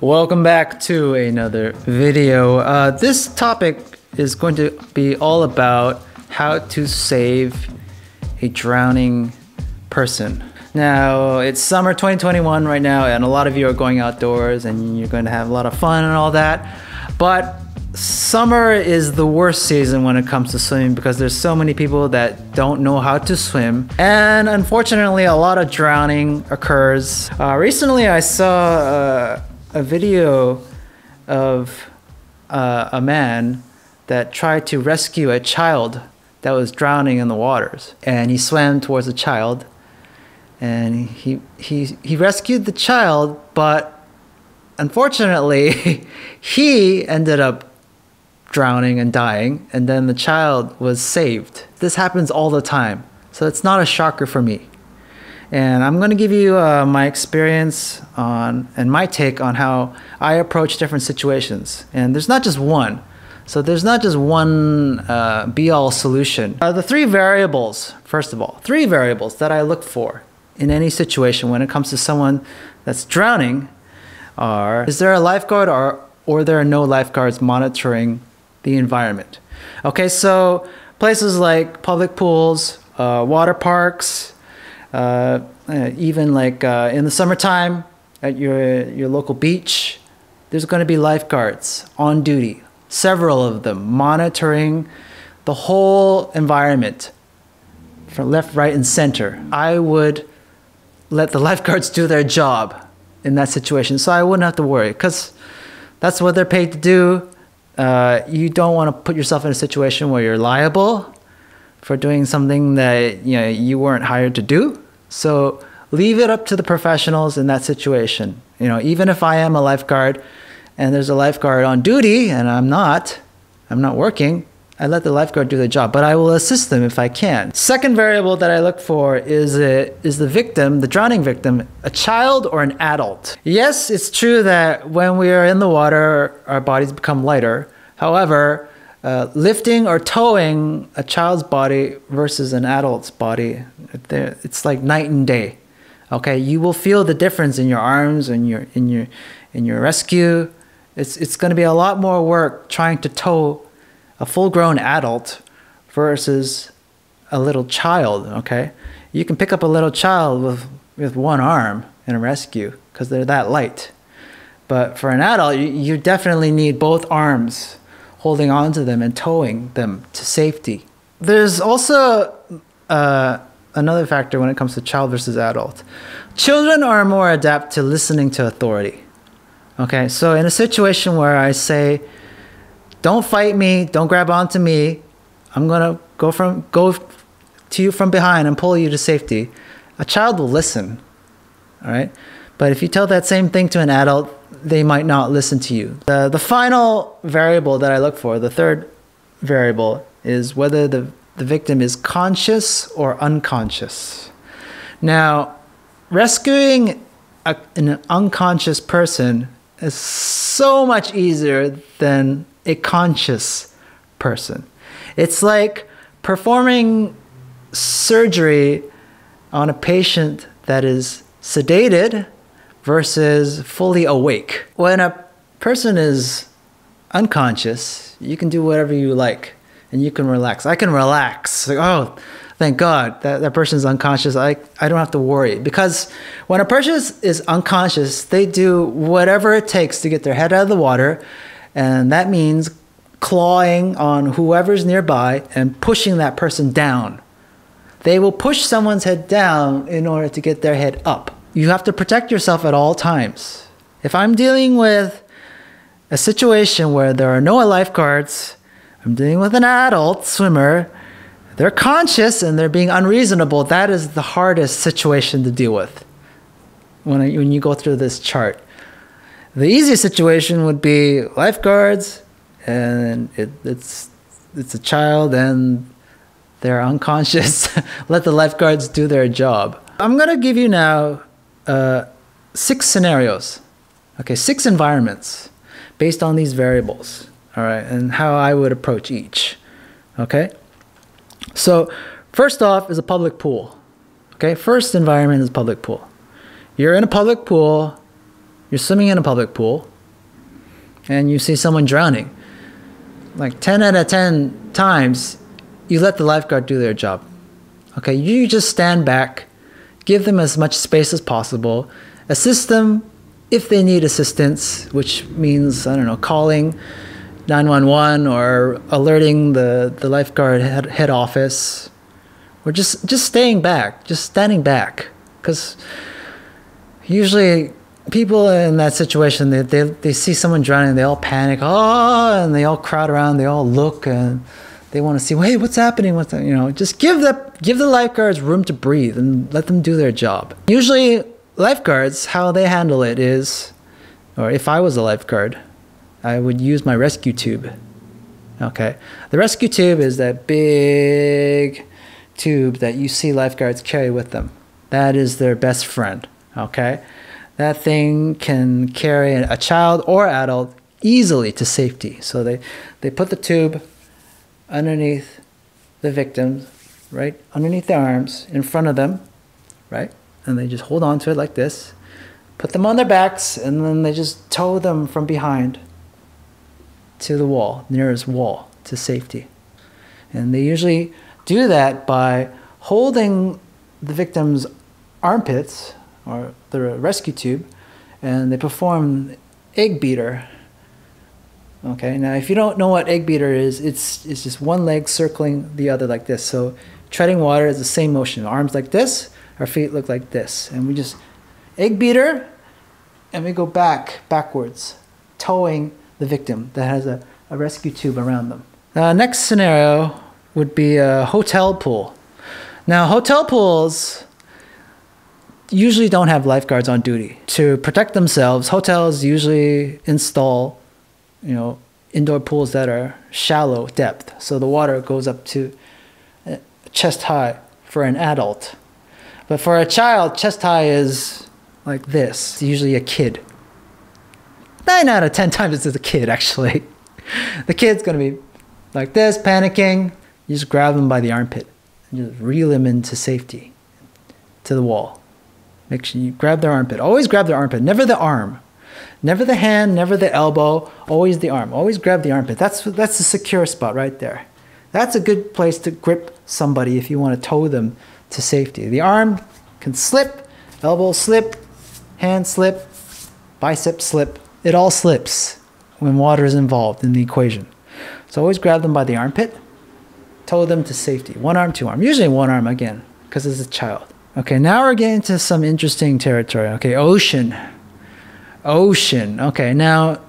Welcome back to another video. Uh, this topic is going to be all about how to save a drowning person. Now, it's summer 2021 right now, and a lot of you are going outdoors and you're going to have a lot of fun and all that. But summer is the worst season when it comes to swimming because there's so many people that don't know how to swim and unfortunately a lot of drowning occurs uh, recently i saw uh, a video of uh, a man that tried to rescue a child that was drowning in the waters and he swam towards the child and he he he rescued the child but unfortunately he ended up drowning and dying, and then the child was saved. This happens all the time, so it's not a shocker for me. And I'm going to give you uh, my experience on and my take on how I approach different situations. And there's not just one. So there's not just one uh, be all solution. Uh, the three variables, first of all, three variables that I look for in any situation when it comes to someone that's drowning are is there a lifeguard or, or there are no lifeguards monitoring the environment. Okay, so places like public pools, uh, water parks, even like uh, in the summertime at your your local beach, there's going to be lifeguards on duty, several of them monitoring the whole environment from left, right, and center. I would let the lifeguards do their job in that situation, so I wouldn't have to worry because that's what they're paid to do uh, you don't want to put yourself in a situation where you're liable for doing something that you know you weren't hired to do. So leave it up to the professionals in that situation. You know, even if I am a lifeguard and there's a lifeguard on duty and I'm not, I'm not working, I let the lifeguard do the job, but I will assist them if I can. Second variable that I look for is it is the victim, the drowning victim, a child or an adult? Yes, it's true that when we are in the water, our bodies become lighter. However, uh, lifting or towing a child's body versus an adult's body, it's like night and day. Okay, you will feel the difference in your arms and your in your in your rescue. It's it's going to be a lot more work trying to tow a full grown adult versus a little child, okay? You can pick up a little child with, with one arm in a rescue because they're that light. But for an adult, you, you definitely need both arms holding on to them and towing them to safety. There's also uh, another factor when it comes to child versus adult. Children are more adept to listening to authority. Okay, so in a situation where I say, don't fight me. Don't grab onto me. I'm gonna go from go to you from behind and pull you to safety. A child will listen. All right. But if you tell that same thing to an adult, they might not listen to you. The, the final variable that I look for, the third variable, is whether the, the victim is conscious or unconscious. Now, rescuing a, an unconscious person is so much easier than a conscious person. It's like performing surgery on a patient that is sedated versus fully awake. When a person is unconscious, you can do whatever you like and you can relax. I can relax. Like, oh, thank God that that person's unconscious. I, I don't have to worry. Because when a person is unconscious, they do whatever it takes to get their head out of the water and that means clawing on whoever's nearby and pushing that person down. They will push someone's head down in order to get their head up. You have to protect yourself at all times. If I'm dealing with a situation where there are no lifeguards, I'm dealing with an adult swimmer, they're conscious and they're being unreasonable. That is the hardest situation to deal with when, I, when you go through this chart. The easiest situation would be lifeguards, and it, it's it's a child and they're unconscious. Let the lifeguards do their job. I'm gonna give you now six scenarios, okay, six environments based on these variables, all right, and how I would approach each, okay. So first off is a public pool. Okay, first environment is public pool. You're in a public pool you're swimming in a public pool and you see someone drowning. Like 10 out of 10 times, you let the lifeguard do their job. Okay, you just stand back, give them as much space as possible, assist them if they need assistance, which means, I don't know, calling 911 or alerting the, the lifeguard head, head office, or just, just staying back, just standing back. Because usually people in that situation, they, they, they see someone drowning, they all panic, oh, and they all crowd around, they all look and they want to see, hey, what's happening? What's you know, just give the give the lifeguards room to breathe and let them do their job. Usually, lifeguards, how they handle it is, or if I was a lifeguard, I would use my rescue tube. Okay, the rescue tube is that big tube that you see lifeguards carry with them. That is their best friend. Okay, that thing can carry a child or adult easily to safety. So they they put the tube underneath the victims, right? Underneath their arms, in front of them, right? And they just hold on to it like this, put them on their backs, and then they just tow them from behind to the wall, nearest wall, to safety. And they usually do that by holding the victim's armpits or the rescue tube, and they perform egg beater Okay, now if you don't know what egg beater is, it's, it's just one leg circling the other like this. So treading water is the same motion. Arms like this, our feet look like this. And we just egg beater, and we go back, backwards, towing the victim that has a, a rescue tube around them. Uh, next scenario would be a hotel pool. Now, hotel pools usually don't have lifeguards on duty. To protect themselves, hotels usually install you know, indoor pools that are shallow depth. So the water goes up to uh, chest high for an adult. But for a child, chest high is like this. It's usually a kid. Nine out of ten times it's a kid, actually. the kid's gonna be like this, panicking. You just grab them by the armpit and just reel them into safety to the wall. Make sure you grab their armpit. Always grab their armpit, never the arm. Never the hand, never the elbow, always the arm. Always grab the armpit. That's, that's the secure spot right there. That's a good place to grip somebody if you want to tow them to safety. The arm can slip, elbow slip, hand slip, bicep slip. It all slips when water is involved in the equation. So always grab them by the armpit, tow them to safety. One arm, two arm. Usually one arm again, because it's a child. Okay, now we're getting to some interesting territory. Okay, ocean. Ocean. Okay, now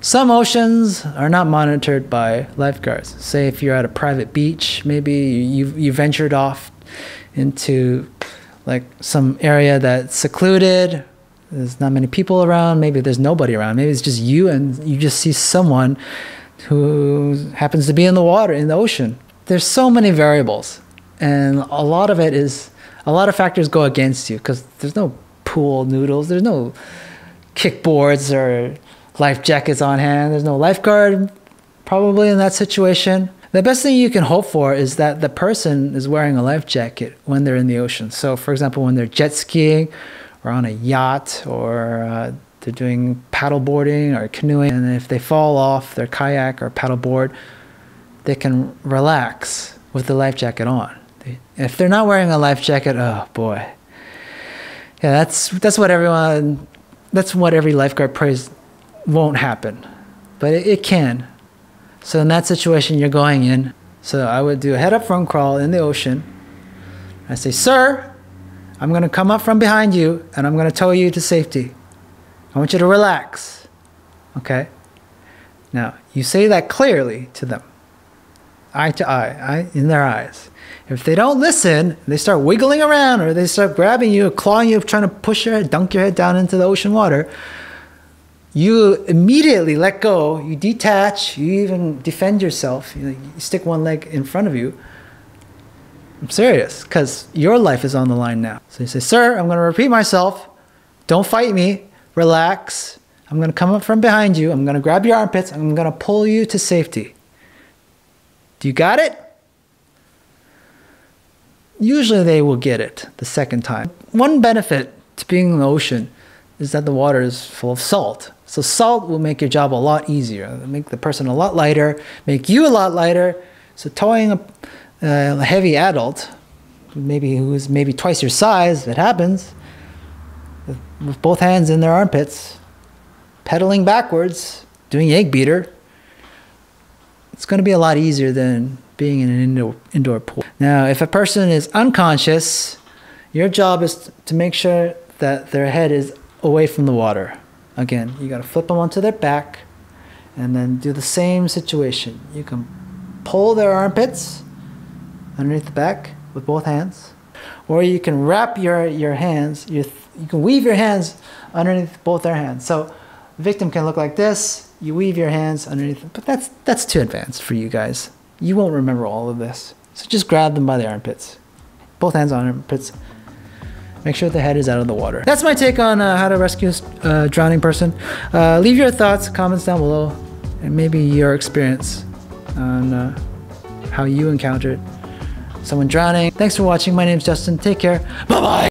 some oceans are not monitored by lifeguards. Say if you're at a private beach, maybe you you ventured off into like some area that's secluded. There's not many people around. Maybe there's nobody around. Maybe it's just you and you just see someone who happens to be in the water in the ocean. There's so many variables, and a lot of it is a lot of factors go against you because there's no pool noodles. There's no kickboards or life jackets on hand. There's no lifeguard probably in that situation. The best thing you can hope for is that the person is wearing a life jacket when they're in the ocean. So, for example, when they're jet skiing or on a yacht or uh, they're doing paddle boarding or canoeing, and if they fall off their kayak or paddle board, they can relax with the life jacket on. If they're not wearing a life jacket, oh boy. Yeah, that's that's what everyone that's what every lifeguard prays won't happen, but it, it can. So in that situation, you're going in. So I would do a head up front crawl in the ocean. I say, Sir, I'm going to come up from behind you and I'm going to tow you to safety. I want you to relax. Okay? Now, you say that clearly to them, eye to eye, eye in their eyes. If they don't listen, they start wiggling around or they start grabbing you, clawing you, trying to push your head, dunk your head down into the ocean water, you immediately let go. You detach. You even defend yourself. You, you stick one leg in front of you. I'm serious because your life is on the line now. So you say, Sir, I'm going to repeat myself. Don't fight me. Relax. I'm going to come up from behind you. I'm going to grab your armpits. I'm going to pull you to safety. Do you got it? Usually they will get it the second time. One benefit to being in the ocean is that the water is full of salt. So salt will make your job a lot easier, make the person a lot lighter, make you a lot lighter. So towing a, uh, a heavy adult, maybe who's maybe twice your size, it happens, with both hands in their armpits, pedaling backwards, doing egg beater, it's going to be a lot easier than being in an indoor, indoor pool. Now, if a person is unconscious, your job is to make sure that their head is away from the water. Again, you got to flip them onto their back and then do the same situation. You can pull their armpits underneath the back with both hands, or you can wrap your, your hands, you, you can weave your hands underneath both their hands. So the victim can look like this, you weave your hands underneath, but that's, that's too advanced for you guys. You won't remember all of this. So just grab them by the armpits, both hands on armpits, Make sure the head is out of the water. That's my take on uh, how to rescue a uh, drowning person. Uh, leave your thoughts, comments down below, and maybe your experience on uh, how you encountered someone drowning. Thanks for watching. My name's Justin. Take care. Bye bye.